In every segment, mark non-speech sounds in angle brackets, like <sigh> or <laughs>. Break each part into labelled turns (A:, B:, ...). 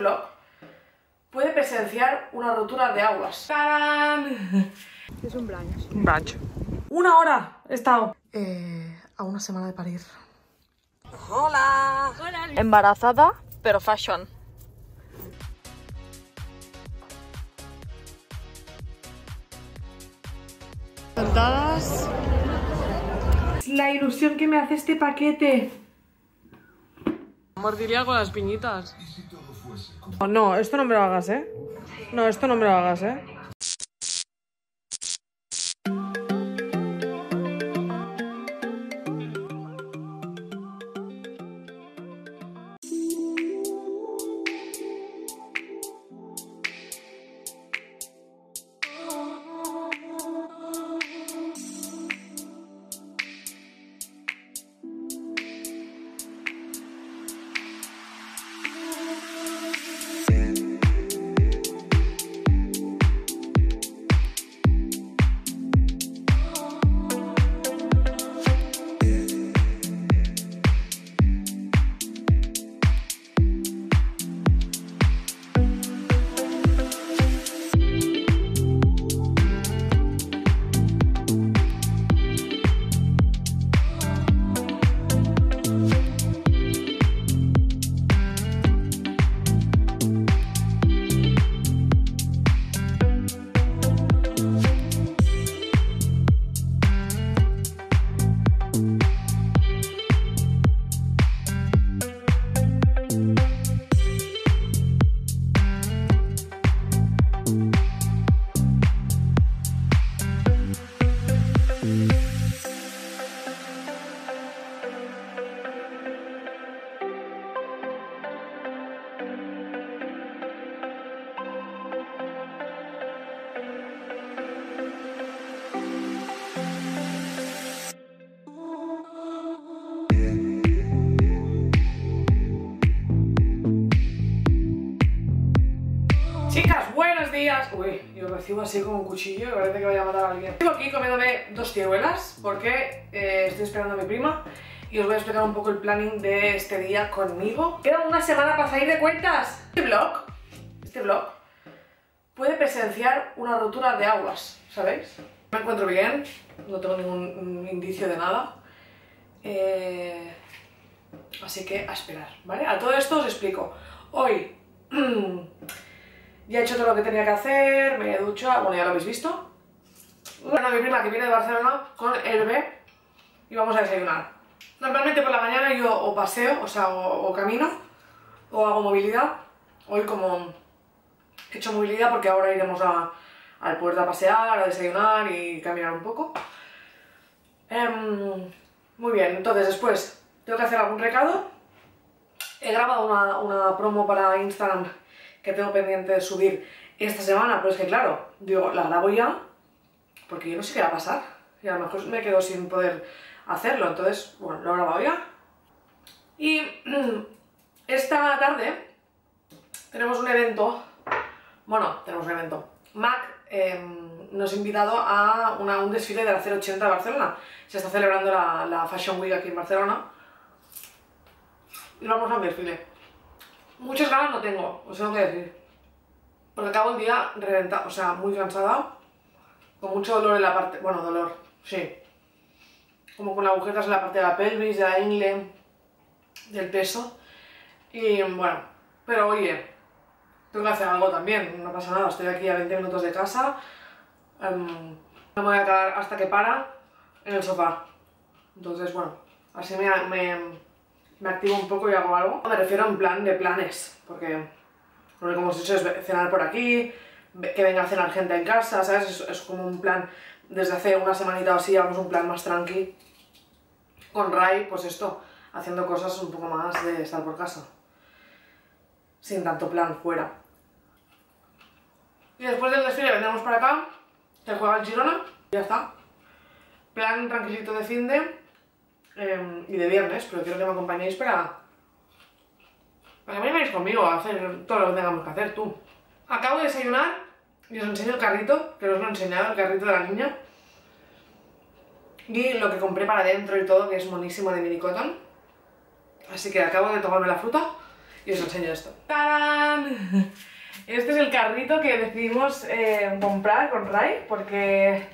A: vlog puede presenciar una rotura de aguas. ¡Tarán!
B: Es un brunch.
A: Un brunch. Una hora he estado. Eh, a una semana de parir. Hola.
B: Hola.
A: Embarazada, pero fashion. Sentadas. La ilusión que me hace este paquete. Mordiría con las piñitas. No, esto no me lo hagas, ¿eh? No, esto no me lo hagas, ¿eh? Recibo así como un cuchillo y parece que voy a matar a alguien. Estoy aquí comiéndome dos ciruelas porque eh, estoy esperando a mi prima y os voy a explicar un poco el planning de este día conmigo. Queda una semana para salir de cuentas. Este vlog, este vlog puede presenciar una rotura de aguas, ¿sabéis? Me encuentro bien, no tengo ningún indicio de nada. Eh, así que a esperar, ¿vale? A todo esto os explico. Hoy <clears throat> ya he hecho todo lo que tenía que hacer, me he duchado, bueno ya lo habéis visto. Bueno, mi prima que viene de Barcelona con el bebé y vamos a desayunar. Normalmente por la mañana yo o paseo, o sea, o, camino, o hago movilidad. Hoy como he hecho movilidad porque ahora iremos a, al puerto a pasear, a desayunar y caminar un poco. Em, muy bien, entonces después tengo que hacer algún recado. He grabado una promo para Instagram que tengo pendiente de subir esta semana, pero es que claro, digo, la grabo ya, porque yo no sé qué va a pasar, y a lo mejor me quedo sin poder hacerlo, entonces, bueno, lo he grabado ya. Y <clears throat> esta tarde tenemos un evento, bueno, tenemos un evento, Mac eh, nos ha invitado a una, un desfile de la 080 de Barcelona, se está celebrando la, la Fashion Week aquí en Barcelona, y vamos a un desfile. Muchas ganas no tengo, os tengo que decir. Porque acabo el día reventado, o sea, muy cansada. Con mucho dolor en la parte... Bueno, dolor, sí. Como con agujetas en la parte de la pelvis, de la ingle, del peso. Y bueno, pero oye, tengo que hacer algo también, no pasa nada. Estoy aquí a 20 minutos de casa. Um, no me voy a quedar hasta que para en el sofá. Entonces, bueno, así me me activo un poco y hago algo. Me refiero en plan de planes, porque lo que hemos hecho es cenar por aquí, que venga a cenar gente en casa, ¿sabes? Es, como un plan, desde hace una semanita o así, llevamos un plan más tranqui. Con Rai, pues esto, haciendo cosas un poco más de estar por casa. Sin tanto plan fuera. Y después del desfile vendremos para acá, que juega el Girona, ya está. Plan tranquilito de fin de eh, y de viernes, pero quiero que me acompañéis para... Para que vengáis conmigo a hacer todo lo que tengamos que hacer, tú. Acabo de desayunar y os enseño el carrito, que os lo he enseñado, el carrito de la niña. Y lo que compré para adentro y todo, que es monísimo de mini cotton. Así que acabo de tomarme la fruta y os enseño esto. ¡Tarán! <laughs> Este es el carrito que decidimos eh, comprar con Rai porque,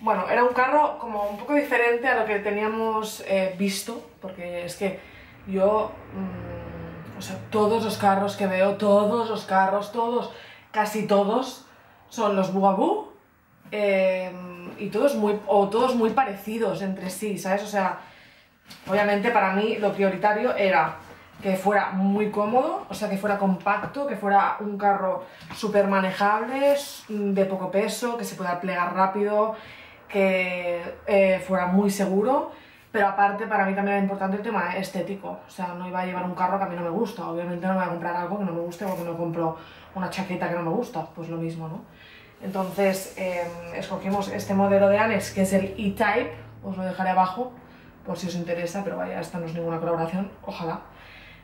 A: bueno, era un carro como un poco diferente a lo que teníamos eh, visto, porque es que yo, mm, o sea, todos los carros que veo, todos los carros, todos, casi todos, son los Bugaboo eh, y todos muy, o todos muy parecidos entre sí, ¿sabes? O sea, obviamente para mí lo prioritario era que fuera muy cómodo, o sea, que fuera compacto, que fuera un carro súper manejable, de poco peso, que se pueda plegar rápido, que eh, fuera muy seguro, pero aparte para mí también era importante el tema estético, o sea, no iba a llevar un carro que a mí no me gusta, obviamente no voy a comprar algo que no me guste porque no compro una chaqueta que no me gusta, pues lo mismo, ¿no? Entonces em, escogimos este modelo de Anex, que es el E-Type, os lo dejaré abajo por si os interesa, pero vaya, esta no es ninguna colaboración, ojalá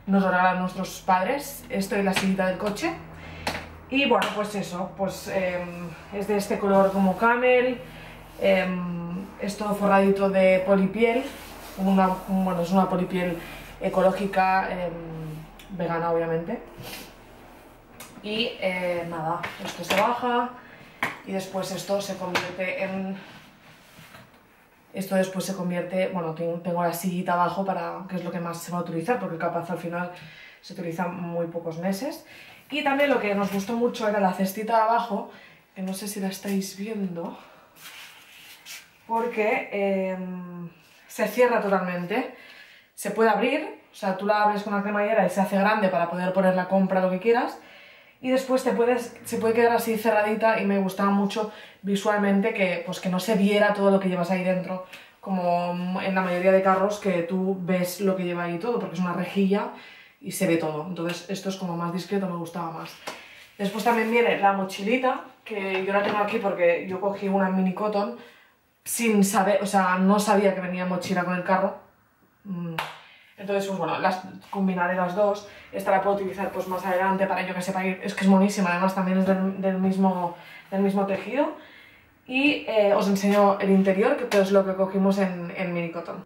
A: nos lo regalan nuestros padres, esto y la sillita del coche. Y bueno, pues eso, pues em, es de este color como camel, em, es forradito de polipiel, bueno, es una polipiel ecológica, em, vegana obviamente. Y eh, nada, esto se baja y después esto se convierte en esto después se convierte, bueno, tengo la sillita abajo para, que es lo que más se va a utilizar, porque capaz al final se utiliza muy pocos meses. Y también lo que nos gustó mucho era la cestita de abajo, que no sé si la estáis viendo, porque em, se cierra totalmente, se puede abrir, o sea, tú la abres con la cremallera y se hace grande para poder poner la compra, lo que quieras, y después te puedes, se puede quedar así cerradita y me gustaba mucho visualmente que, pues, que no se viera todo lo que llevas ahí dentro, como en la mayoría de carros que tú ves lo que lleva ahí todo, porque es una rejilla y se ve todo. Entonces esto es como más discreto, me gustaba más. Después también viene la mochilita, que yo la tengo aquí porque yo cogí una mini cotton sin saber, o sea, no sabía que venía mochila con el carro. Mm. Entonces, pues bueno, las combinaré las dos. Esta la puedo utilizar pues más adelante para yo que sepa ir. Es que es monísima, además también es del, mismo, del mismo tejido. Y eh, os enseño el interior, que es lo que cogimos en, en mini cotton.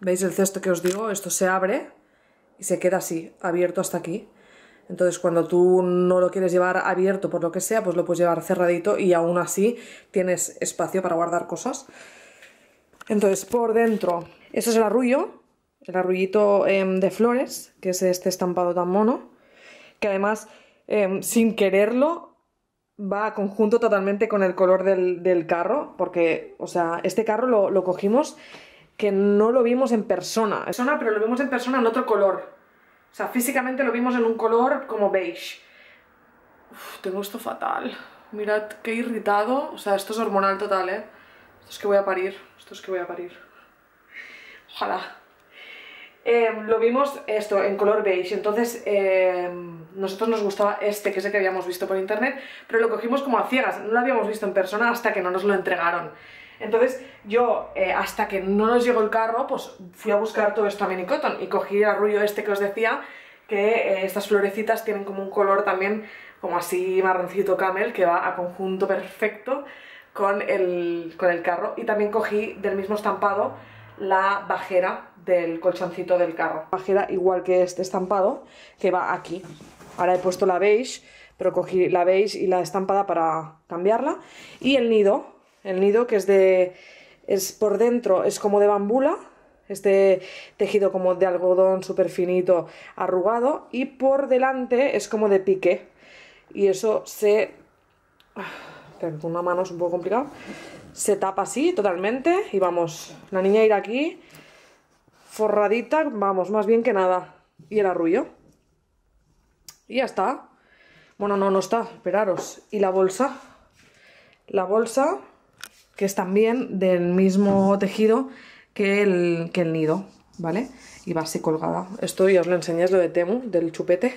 A: ¿Veis el cesto que os digo? Esto se abre y se queda así, abierto hasta aquí. Entonces cuando tú no lo quieres llevar abierto por lo que sea, pues lo puedes llevar cerradito y aún así tienes espacio para guardar cosas. Entonces por dentro, este es el arrullo, el arrullito em, de flores, que es este estampado tan mono, que además, em, sin quererlo, va a conjunto totalmente con el color del, carro, porque, o sea, este carro lo, cogimos que no lo vimos en persona. persona, pero lo vimos en persona en otro color. O sea, físicamente lo vimos en un color como beige. tengo esto fatal. Mirad qué irritado. O sea, esto es hormonal total, ¿eh? Esto es que voy a parir. Esto es que voy a parir. Ojalá. Em, lo vimos esto en color beige, entonces em, nosotros nos gustaba este, que es el que habíamos visto por internet, pero lo cogimos como a ciegas, no lo habíamos visto en persona hasta que no nos lo entregaron. Entonces yo, eh, hasta que no nos llegó el carro, pues fui a buscar todo esto a mini cotton y cogí el arrullo este que os decía, que eh, estas florecitas tienen como un color también como así marroncito camel, que va a conjunto perfecto con el, con el carro. Y también cogí del mismo estampado la bajera del colchoncito del carro. Bajera igual que este estampado, que va aquí. Ahora he puesto la beige, pero cogí la beige y la estampada para cambiarla. Y el nido, el nido que es de... es por dentro, es como de bambula, este tejido como de algodón súper finito, arrugado, y por delante es como de pique. Y eso se... con una mano es un poco complicado se tapa así totalmente y vamos, la niña irá aquí forradita, vamos, más bien que nada. Y el arrullo. Y ya está. Bueno, no, no está, esperaros. Y la bolsa. La bolsa, que es también del mismo tejido que el, que el nido, ¿vale? Y va así colgada. Esto ya os lo enseñé, es lo de Temu, del chupete.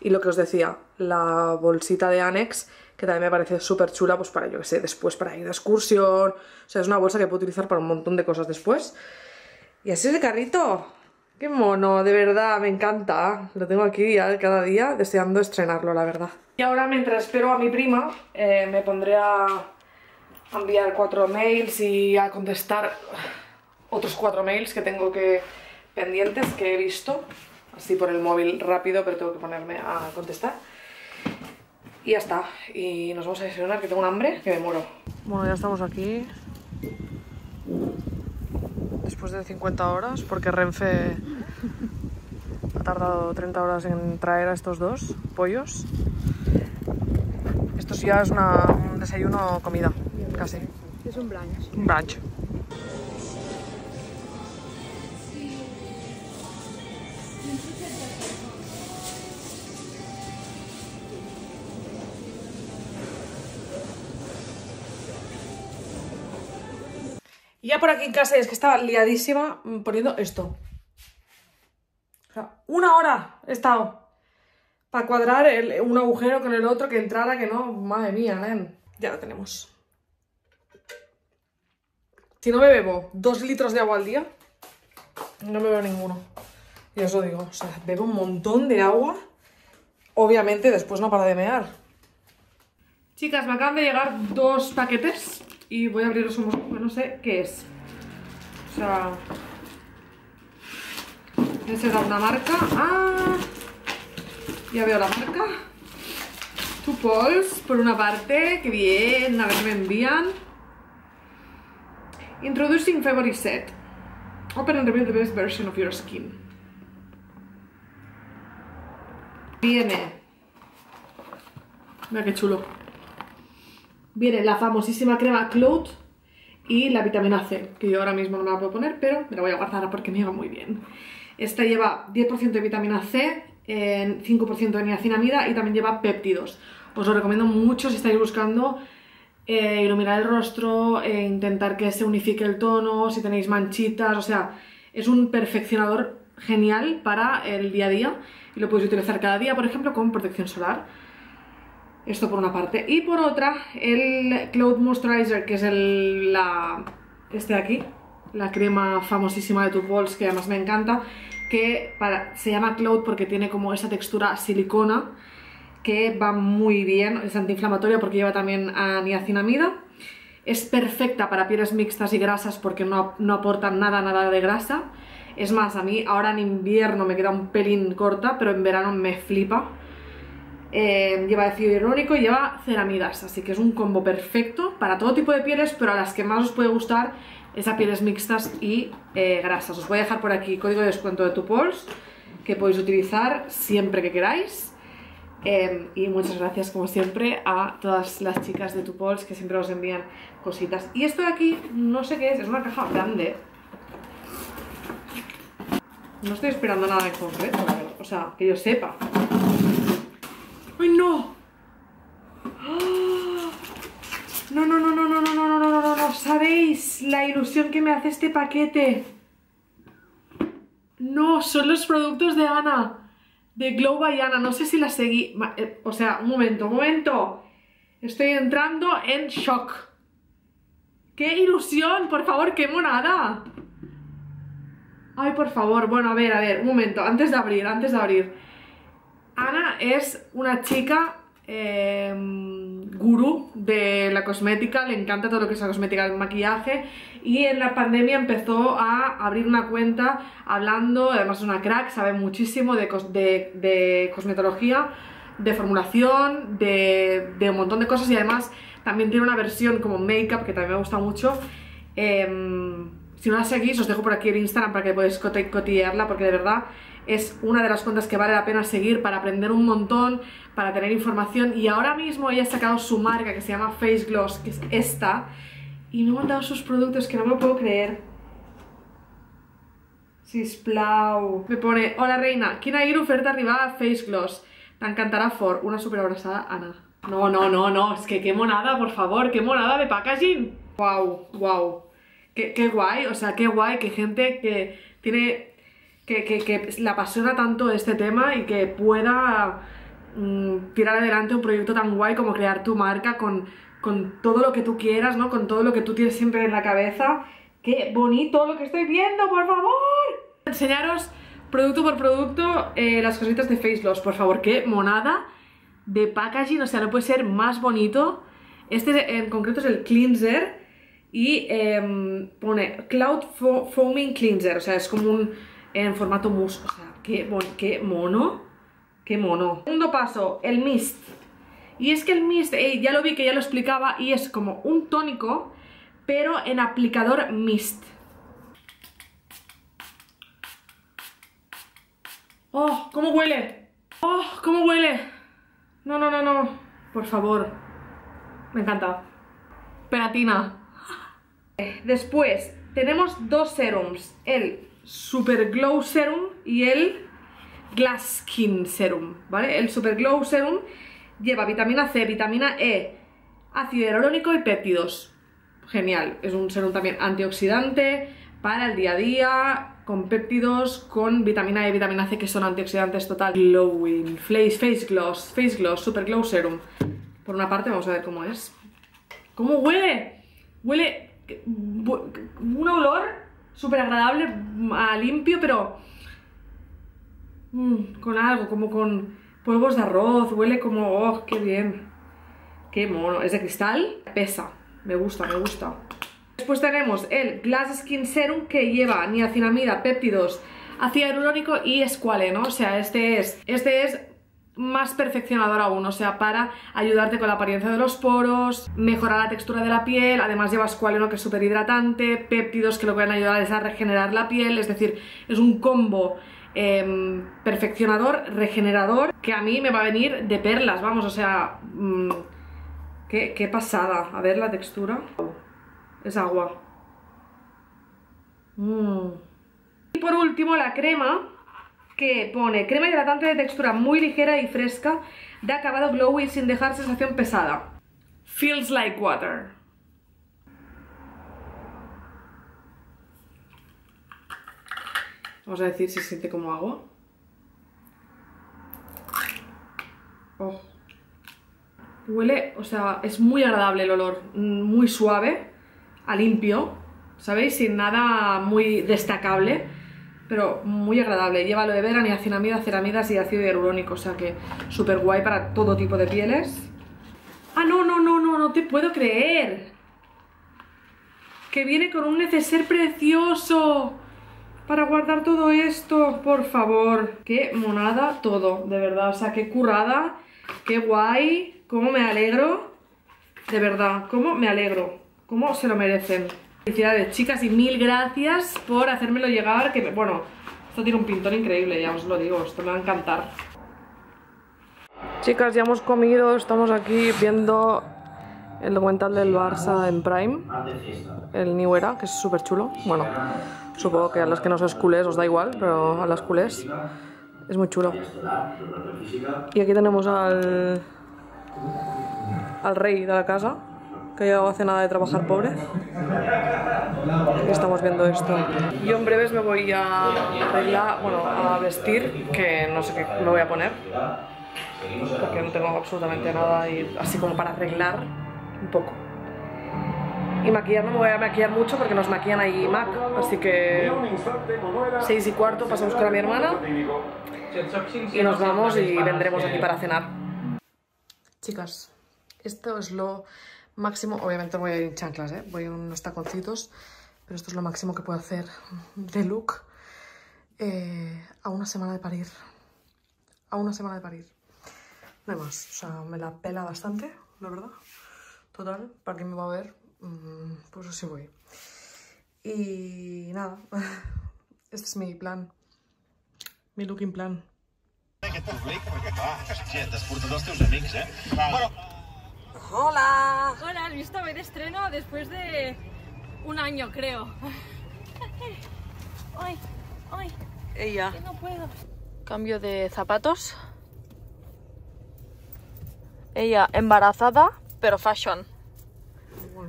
A: Y lo que os decía, la bolsita de Anex que también me parece súper chula, pues para, yo que sé, después para ir de excursión, o sea, es una bolsa que puedo utilizar para un montón de cosas después. Y así es el carrito, qué mono, de verdad, me encanta, lo tengo aquí ya cada día deseando estrenarlo, la verdad. Y ahora, mientras espero a mi prima, eh, me pondré a enviar cuatro mails y a contestar otros cuatro mails que tengo que pendientes que he visto. así por el móvil rápido, pero tengo que ponerme a contestar. Y ya está. Y nos vamos a desayunar, que tengo un hambre, que me muero. Bueno, ya estamos aquí. Después de 50 horas, porque Renfe ha tardado 30 horas en traer a estos dos pollos. Esto sí ya es una, un desayuno comida, casi.
B: Es un brunch.
A: Un brunch. Y ya por aquí en casa es que estaba liadísima mm, poniendo esto. O sea, una hora he estado para cuadrar el- un agujero con el otro, que entrara, que no. Madre mía, nen. Ya lo tenemos. Si no me bebo dos litros de agua al día, no me bebo ninguno. Y os lo digo, o sea, bebo un montón de agua. Obviamente después no para de mear. Chicas, me acaban de llegar dos paquetes y voy a abrirlos un poco, no sé qué es. O sea... Esa era una marca. ¡Ah! Ya veo la marca. Two Pols, por una parte. ¡Qué bien! A ver qué me envían. Introducing Favorite Set. Open and reveal the best version of your skin. Viene. Mira qué chulo. Viene la famosísima crema Cloud y la vitamina C, que yo ahora mismo no me la puedo poner, pero me la voy a guardar porque me va muy bien. Esta lleva 10% de vitamina C, en 5% de niacinamida y también lleva péptidos. Os lo recomiendo mucho si estáis buscando eh, iluminar el rostro, eh, intentar que se unifique el tono, si tenéis manchitas, o sea, es un perfeccionador genial para el día a día y lo podéis utilizar cada día, por ejemplo, con protección solar. Esto por una parte. Y por otra, el Cloud Moisturizer, que es el, este de aquí, la crema famosísima de Two Balls, que además me encanta, que para, se llama Cloud porque tiene como esa textura silicona, que va muy bien, es antiinflamatoria porque lleva también a niacinamida. Es perfecta para pieles mixtas y grasas porque no, no aporta nada, nada de grasa. Es más, a mí ahora en invierno me queda un pelín corta, pero en verano me flipa. Eh, lleva ácido hialurónico y lleva ceramidas, así que es un combo perfecto para todo tipo de pieles, pero a las que más os puede gustar es a pieles mixtas y eh, grasas. Os voy a dejar por aquí código de descuento de Tupols que podéis utilizar siempre que queráis. Eh, y muchas gracias, como siempre, a todas las chicas de Tupols que siempre os envían cositas. Y esto de aquí, no sé qué es, es una caja grande. No estoy esperando nada en concreto. O sea, que yo sepa. ¡Ay! ¡Ah! No, no, no, no, no, no, no, no, no, no, no, no. ¿Sabéis la ilusión que me hace este paquete? No, son los productos de Ana. De Glow by Ana. No sé si la seguí. Eh, O sea, un momento, un momento. Estoy entrando en shock. ¡Qué ilusión! Por favor, qué monada. Ay, por favor. Bueno, a ver, a ver, un momento. Antes de abrir, antes de abrir. Ana es una chica eh, gurú de la cosmética, le encanta todo lo que es la cosmética, el maquillaje y en la pandemia empezó a abrir una cuenta hablando, además es una crack, sabe muchísimo de, cos- de- de cosmetología, de formulación, de, un montón de cosas y además también tiene una versión como make-up que también me gusta mucho. Em, si no la seguís, os dejo por aquí el Instagram para que podáis cotillearla, porque de verdad es una de las cuentas que vale la pena seguir para aprender un montón, para tener información. Y ahora mismo ella ha sacado su marca que se llama Face Gloss, que es esta, y me ha mandado sus productos que no me lo puedo creer. Sisplau. Me pone, hola reina, quina ir oferta arribada a Face Gloss. T'encantarà fort. Una super abrazada, Ana. No, no, no, no, es que qué monada, por favor, qué monada de packaging. Wow, wow. Qué, qué guay, o sea, qué guay que gente que tiene, que, que, que le apasiona tanto este tema y que pueda mm, tirar adelante un proyecto tan guay como crear tu marca con, con todo lo que tú quieras, ¿no? Con todo lo que tú tienes siempre en la cabeza. ¡Qué bonito lo que estoy viendo, por favor! Enseñaros producto por producto eh, las cositas de Face Gloss, por favor, qué monada de packaging, o sea, no puede ser más bonito. Este en concreto es el cleanser y em, pone Cloud Fo- Foaming Cleanser, o sea, es como un en formato mousse, o sea, qué, mono! ¡Qué mono! Segundo paso, el mist. Y es que el mist, eh, ya lo vi que ya lo explicaba, y es como un tónico, pero en aplicador mist. ¡Oh! ¿Cómo huele? ¡Oh! ¿Cómo huele? No, no, no, no. Por favor. Me encanta. Pegatina. Después, tenemos dos serums. El Super Glow Serum y el Glass Skin Serum, ¿vale? El Super Glow Serum lleva vitamina C, vitamina E, ácido hialurónico y péptidos. Genial, es un serum también antioxidante para el día a día, con péptidos, con vitamina E y vitamina C que son antioxidantes total. Glowing, face, face gloss, face gloss, super glow serum. Por una parte vamos a ver cómo es. ¿Cómo huele? Huele un olor súper agradable, a limpio, pero mm, con algo, como con polvos de arroz, huele como, oh, qué bien, qué mono, es de cristal, pesa, me gusta, me gusta. Después tenemos el Glass Skin Serum que lleva niacinamida, péptidos, ácido hialurónico y escualeno, o sea, este es, este es más perfeccionador aún, o sea, para ayudarte con la apariencia de los poros, mejorar la textura de la piel, además lleva escualeno que es súper hidratante, péptidos que lo que van a ayudar es a regenerar la piel, es decir, es un combo em, perfeccionador, regenerador, que a mí me va a venir de perlas, vamos, o sea, mm, qué, pasada, a ver la textura, es agua. Mm. Y por último la crema, que pone crema hidratante de textura muy ligera y fresca, de acabado glowy sin dejar sensación pesada. Feels like water. Vamos a decir si se siente como agua. Oh. Huele, o sea, es muy agradable el olor, muy suave, a limpio, ¿sabéis? Sin nada muy destacable pero muy agradable. Lleva aloe vera, niacinamida, ceramidas y ácido hialurónico, o sea que súper guay para todo tipo de pieles. ¡Ah, no, no, no, no! ¡No te puedo creer! Que viene con un neceser precioso para guardar todo esto, por favor. Qué monada todo, de verdad. O sea, qué currada, qué guay, cómo me alegro. De verdad, cómo me alegro, cómo se lo merecen. Felicidades chicas y mil gracias por hacérmelo llegar, que bueno, esto tiene un pintón increíble, ya os lo digo, esto me va a encantar. Chicas, ya hemos comido, estamos aquí viendo el documental del Barça en Prime, el New Era, que es súper chulo. Bueno, supongo que a los que no sois culés os da igual, pero a las culés es muy chulo. Y aquí tenemos al, al rey de la casa, que hace nada de trabajar pobre. estamos viendo esto. Yo en breves me voy a arreglar, bueno, a vestir, que no sé qué me voy a poner, porque no tengo absolutamente nada y así como para arreglar un poco. Y maquillar no me voy a maquillar mucho porque nos maquillan ahí Mac, así que 6 y cuarto pasamos con a mi hermana y nos vamos y vendremos aquí para cenar. Chicas, esto es lo máximo, obviamente voy a ir en chanclas, ¿eh? voy en unos taconcitos, pero esto es lo máximo que puedo hacer de look eh, a una semana de parir. A una semana de parir. No hay más, o sea, me la pela bastante, la verdad. Total, para quien me va a ver, mm, pues así voy. Y nada, <laughs> este es mi plan, mi looking plan. Hola.
B: Hola, ¿has visto hoy de estreno después de un año, creo. <laughs> ay, ay.
A: Ella.
B: Que no puedo.
A: Cambio de zapatos. Ella embarazada, pero fashion.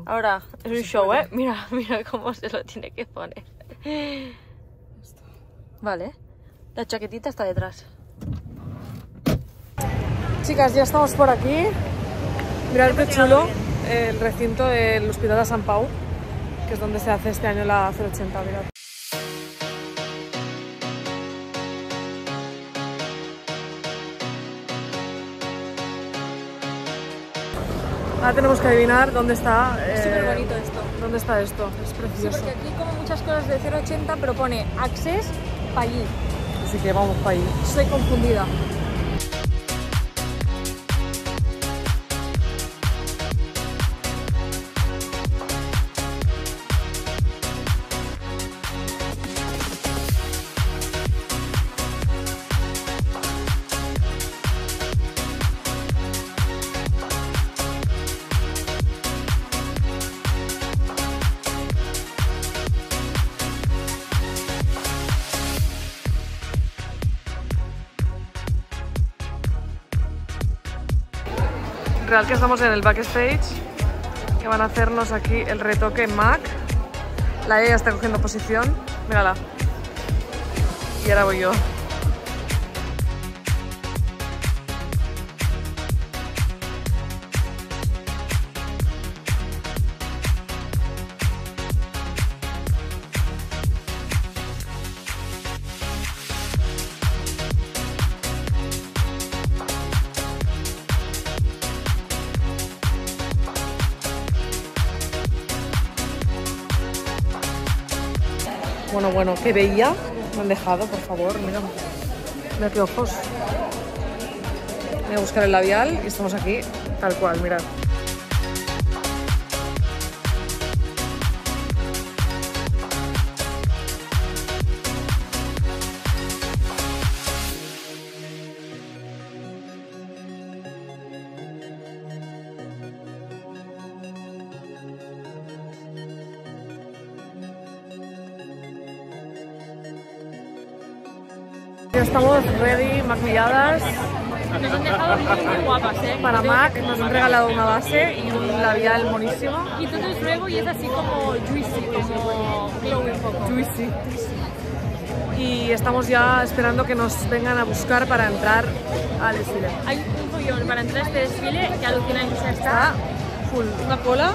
A: Ahora, es un show, ¿eh? Mira, <laughs> mira cómo se lo tiene que poner. Vale. La chaquetita está detrás. Chicas, ya estamos por aquí. Mirad qué chulo el recinto del Hospital de San Pau, que es donde se hace este año la 080, mirad. Ahora tenemos que adivinar dónde está.
B: Es súper bonito esto.
A: ¿Dónde está esto? Es precioso.
B: Sí, porque aquí como muchas cosas de 080, pero pone Access para allí.
A: así que vamos para ahí.
B: Estoy confundida.
A: Real que estamos en el backstage, que van a hacernos aquí el retoque MAC. La E ya está cogiendo posición, mírala. Y ahora voy yo. Bueno, qué bella me han dejado, por favor, mira. Mira qué ojos. Voy a buscar el labial y estamos aquí, tal cual, mirad. Estamos ready, maquilladas.
B: Nos han dejado muy, muy guapas, ¿eh?
A: Para Mac nos han regalado una base y un labial monísimo.
B: Y todo es luego y es así como juicy, como glowy un poco.
A: Juicy. Y estamos ya esperando que nos vengan a buscar para entrar al desfile.
B: Hay un follón para entrar a este desfile que está
A: Está full. Una cola.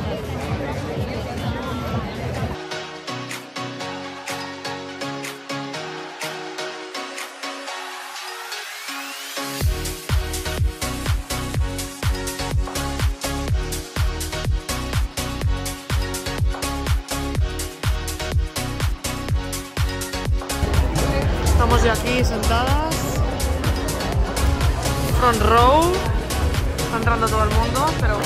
A: Aquí sentadas. Front row. Está entrando todo el mundo, pero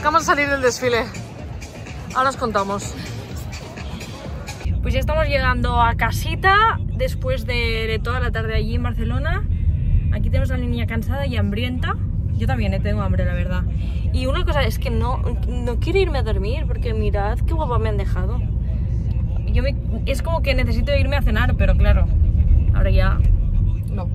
A: acabamos de salir del desfile. Ahora os contamos.
B: Pues ya estamos llegando a casita después de, de toda la tarde allí en Barcelona. Aquí tenemos a la niña cansada y hambrienta. Yo también eh, tengo hambre, la verdad. Y una cosa es que no, no quiero irme a dormir porque mirad qué guapa me han dejado. Yo me- es como que necesito irme a cenar, pero claro, ahora ya...
A: No.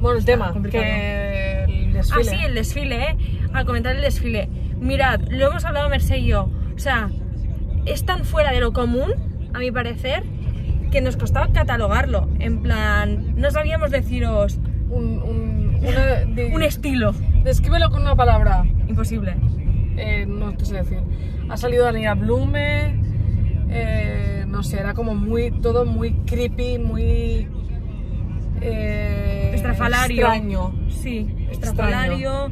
A: Bueno, el tema, que el desfile.
B: Ah, sí, el desfile, ¿eh? Al comentar el desfile. Mirad, lo hemos hablado Merced y yo. O sea, es tan fuera de lo común, a mi parecer, que nos costaba catalogarlo. En plan, no sabíamos deciros
A: Un, un, una- de-
B: un estilo.
A: Descríbelo con una palabra.
B: Imposible.
A: Eh, no te sé decir. Ha salido Daniela Blume. eh, no sé, era como muy. Todo muy creepy, muy. eh,
B: Estrafalario.
A: Extraño.
B: Sí, estrafalario.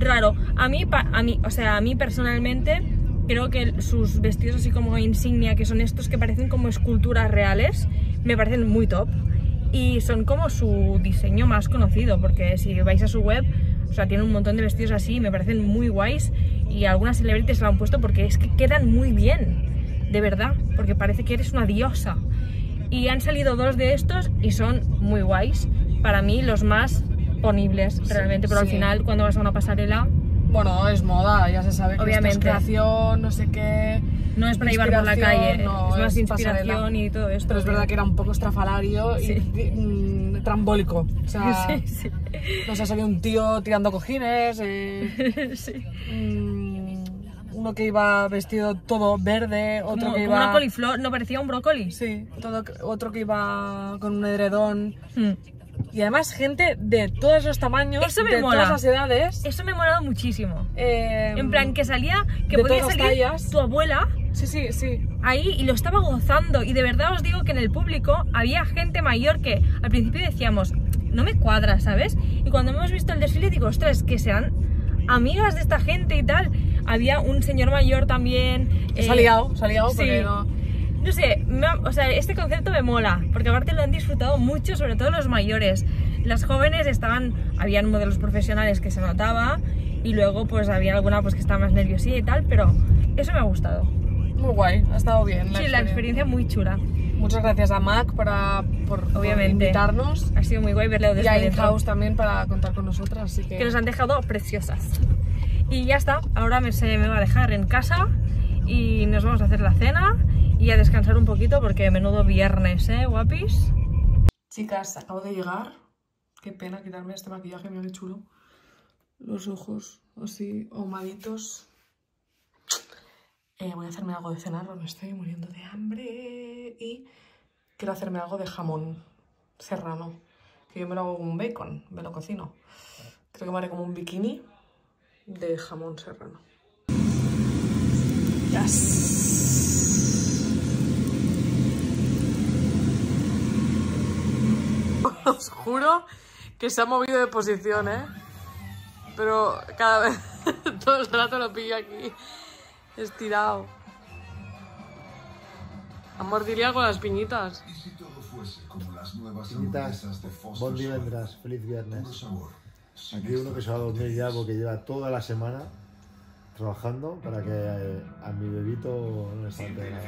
B: Raro. A mí, a mí, o sea, a mí personalmente creo que sus vestidos así como insignia, que son estos que parecen como esculturas reales, me parecen muy top. Y son como su diseño más conocido, porque si vais a su web, o sea, tiene un montón de vestidos así, me parecen muy guays. Y algunas celebrities lo han puesto porque es que quedan muy bien, de verdad, porque parece que eres una diosa. Y han salido dos de estos y son muy guays. Para mí, los más ponibles realmente, pero al
A: sí.
B: final, cuando vas a una pasarela,
A: Bueno, es moda, ya se sabe que
B: Obviamente.
A: esto es creación, no sé qué.
B: No es para llevar por la calle,
A: no,
B: es más
A: pasarela.
B: inspiración y todo esto.
A: Pero es verdad que era un poco estrafalario y mm, trambólico. O <laughs> sea,
B: Sí, sí.
A: no sé, había un tío tirando cojines, eh, <laughs>
B: sí.
A: mm, uno que iba vestido todo verde, otro
B: Como,
A: que
B: como
A: iba...
B: una coliflor, no parecía un brócoli.
A: Sí, todo, otro que iba con un edredón.
B: Hmm.
A: Y además gente de todos los tamaños,
B: Eso me
A: de
B: mola.
A: todas las edades.
B: Eso me ha molado muchísimo.
A: eh,
B: En plan, que salía, que
A: de
B: podía
A: todas
B: salir
A: tallas.
B: tu abuela
A: Sí, sí, sí.
B: ahí y lo estaba gozando. Y de verdad os digo que en el público había gente mayor que al principio decíamos, no me cuadra, ¿sabes? Y cuando hemos visto el desfile digo, ostras, que sean amigas de esta gente y tal. Había un señor mayor también.
A: Se
B: eh,
A: ha liado, se ha liado porque
B: sí.
A: no...
B: No sé, me o sea, este concepto me mola, porque aparte lo han disfrutado mucho, sobre todo los mayores. Las jóvenes estaban, habían modelos profesionales que se notaba, y luego pues había alguna pues que estaba más nerviosilla y tal, pero eso me ha gustado.
A: Muy guay, ha estado bien.
B: sí, la experiencia muy chula.
A: Muchas gracias a Mac para, por, por
B: Obviamente.
A: invitarnos
B: Ha sido muy guay verlo
A: y
B: desde
A: a
B: dentro.
A: In-House también para contar con nosotras. Así que...
B: que nos han dejado preciosas. Y ya está, ahora me, se me va a dejar en casa y nos vamos a hacer la cena y a descansar un poquito porque menudo viernes, ¿eh, guapis?
A: Chicas, acabo de llegar. Qué pena quitarme este maquillaje, mira qué chulo. Los ojos así ahumaditos. Eh, voy a hacerme algo de cenar, me estoy muriendo de hambre. Y quiero hacerme algo de jamón serrano. Que yo me lo hago con un bacon, me lo cocino. Creo que me haré como un bikini de jamón serrano. Os juro que se ha movido de posición, ¿eh? Pero cada vez, <laughs> todo el rato lo pillo aquí, estirado. Amor, dile algo a las piñitas.
C: Si todo fuese como las nuevas
D: Piñitas,
C: de Foster
D: bon
C: Soul,
D: divendres, feliz viernes. Aquí uno que se va a dormir ya porque lleva toda la semana trabajando para que eh, a mi bebito no le <laughs> de la.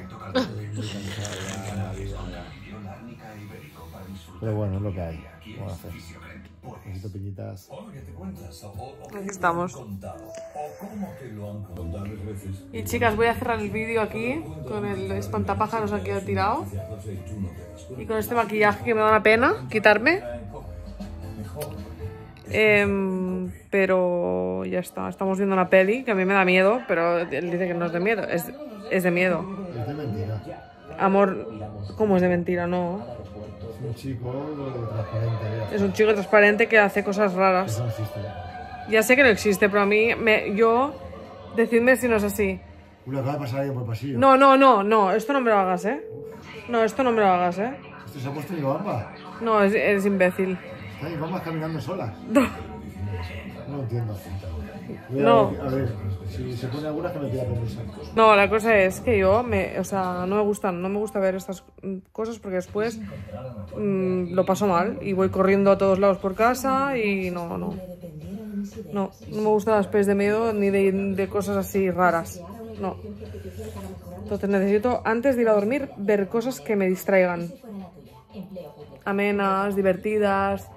D: Pero bueno, es lo que hay. Vamos a hacer. Necesito piñitas.
A: Aquí estamos. Y chicas, voy a cerrar el vídeo aquí con el espantapájaros aquí tirado. Y con este maquillaje que me da una pena quitarme. Em, pero ya está, estamos viendo una peli que a mí me da miedo, pero él dice que no es de miedo, es, es de miedo.
D: Es de mentira.
A: Amor, ¿cómo es de mentira? No.
D: Es un chico transparente.
A: Es un chico transparente que hace cosas raras.
D: Eso no existe.
A: Ya sé que no existe, pero a mí, me, yo, decidme si no es así.
D: Uno acaba de pasar alguien por el pasillo.
A: No, no, no, no, esto no me lo hagas, ¿eh? No, esto no me lo hagas, ¿eh?
D: Esto se ha puesto.
A: No, es, es imbécil.
D: Mis bambas caminando solas.
A: No.
D: Entiendo.
A: No.
D: A ver, si se pone alguna que me pida permiso.
A: No, la cosa es que yo, me, o sea, no me gustan, no me gusta ver estas cosas porque después mm, lo paso mal y voy corriendo a todos lados por casa y no, no. No, no me gustan las pelis de miedo ni de, de cosas así raras. No. Entonces necesito, antes de ir a dormir, ver cosas que me distraigan. Amenas, divertidas,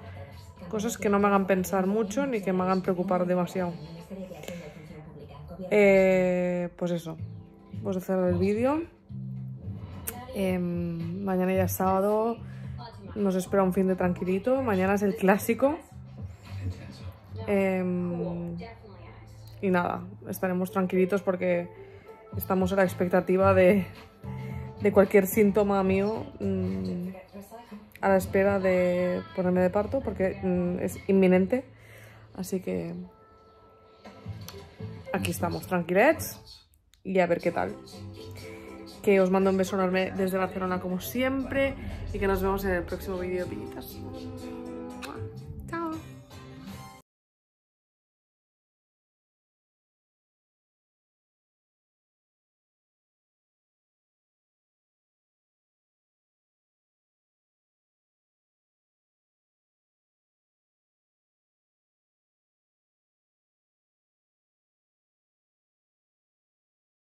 A: cosas que no me hagan pensar mucho ni que me hagan preocupar demasiado. Eh, pues eso, vamos a hacer el vídeo. Em, mañana ya es sábado, nos espera un fin de tranquilito. Mañana es el clásico. Em, y nada, estaremos tranquilitos porque estamos a la expectativa de, de cualquier síntoma mío. mm, a la espera de ponerme de parto porque mm, es inminente. Así que aquí estamos, tranquilets y a ver qué tal. Que os mando un beso enorme desde Barcelona como siempre y que nos vemos en el próximo vídeo, pillitas.